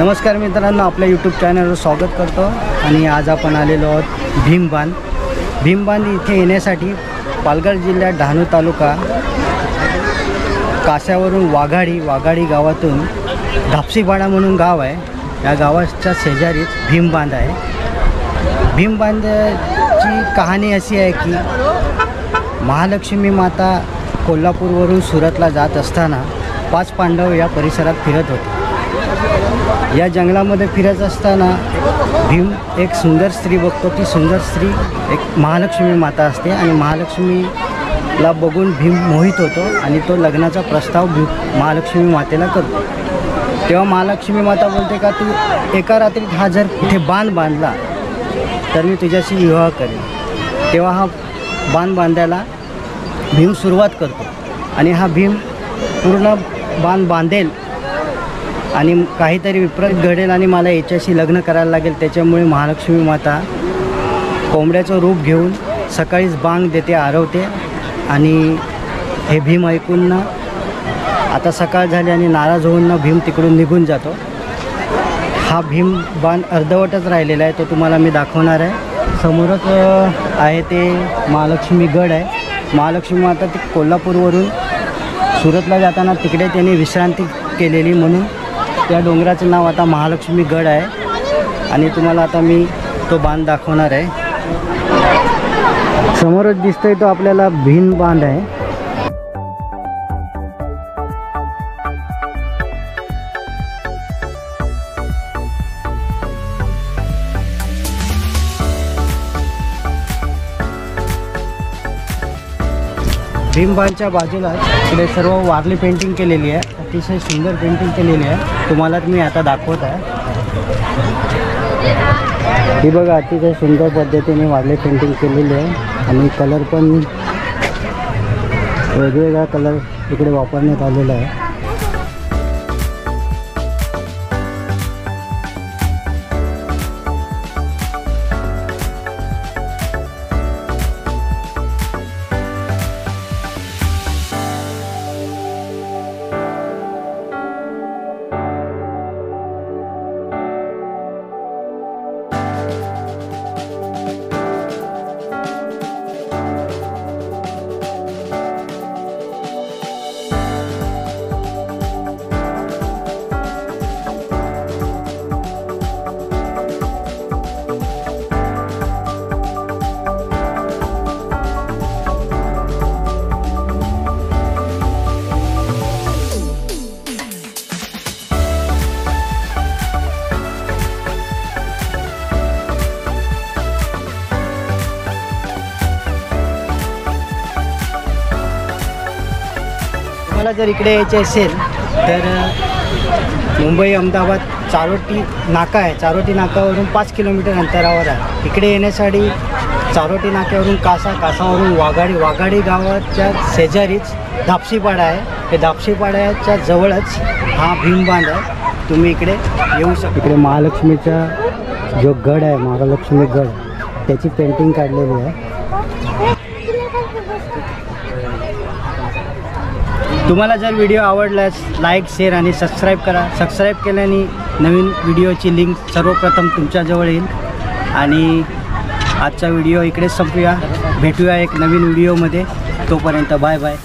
नमस्कार मित्रांनो आपल्या यूट्यूब चॅनलवर स्वागत करतो. आणि आज आपण आलेलो आहोत भीमबांध भीमबांध इथे येण्यासाठी पालघर जिल्ह्यात डहाणू तालुका कास्यावरून वाघाडी वाघाडी गावातून धापसीपाडा म्हणून गाव आहे. या गावाच्या शेजारीच भीमबांध आहे. भीमबांधची कहाणी अशी आहे की महालक्ष्मी माता कोल्हापूरवरून सुरतला जात असताना पाच पांडव या परिसरात फिरत होते. या जंगलामध्ये फिरत असताना भीम एक सुंदर स्त्री बघतो. ती सुंदर स्त्री एक महालक्ष्मी माता असते आणि महालक्ष्मीला बघून भीम मोहित होतो आणि तो लग्नाचा प्रस्ताव भी महालक्ष्मी मातेला करतो. तेव्हा महालक्ष्मी माता बोलते का तू एका रात्रीत हा जर कुठे बांध बांधला तर मी तुझ्याशी विवाह करेन. तेव्हा हा बांध बांधायला भीम सुरुवात करतो. आणि हा भीम पूर्ण बांध बांधेल आणि काहीतरी विपरीत घडेल आणि मला याच्याशी लग्न करायला लागेल त्याच्यामुळे महालक्ष्मी माता कोंबड्याचं रूप घेऊन सकाळीच बांग देते आरवते. आणि हे भीम ऐकून ना आता सकाळ झाली आणि नाराज होऊन ना भीम तिकडून निघून जातो. हा भीम बांध अर्धवटच राहिलेला आहे तो तुम्हाला मी दाखवणार आहे. समोरच आहे ते महालक्ष्मी गड आहे. महालक्ष्मी माता ती कोल्हापूरवरून सुरतला जाताना तिकडे त्यांनी विश्रांती केलेली म्हणून त्या डोंगराचं नाव आता महालक्ष्मी गड आहे. आणि तुम्हाला आता मी तो बांध दाखवणार आहे. समोरच दिसतोय तो आपल्याला भीम बांध आहे. भीमबांधच्या बाजूला इकडे सर्व वारली पेंटिंग केलेली आहे. अतिशय सुंदर पेंटिंग केलेली आहे. तुम्हाला मी आता दाखवत आहे. ही बघा अतिशय सुंदर पद्धतीने वारली पेंटिंग केलेली आहे. आणि कलर पण वेगवेगळा कलर इकडे वापरण्यात आलेला आहे. तुम्हाला जर इकडे यायचे असेल तर मुंबई अहमदाबाद चारोटी नाका आहे. चारोटी नाकावरून पाच किलोमीटर अंतरावर आहे. इकडे येण्यासाठी चारोटी नाक्यावरून कासा कासावरून वाघाडी. वाघाडी गावाच्या शेजारीच धापशीपाडा आहे. हे धापशीपाड्याच्या जवळच हा भीमबांध आहे. तुम्ही इकडे येऊ शकता. इकडे महालक्ष्मीचा जो गड आहे महालक्ष्मी गड त्याची पेंटिंग काढलेली आहे. तुम्हाला जर व्हिडिओ आवडल्यास लाईक शेअर आणि सबस्क्राईब करा. सबस्क्राईब केल्याने नवीन व्हिडिओची लिंक सर्वप्रथम तुमच्याजवळ येईल. आणि आजचा व्हिडिओ इकडेच संपूया. भेटूया एक नवीन व्हिडिओमध्ये तोपर्यंत बाय बाय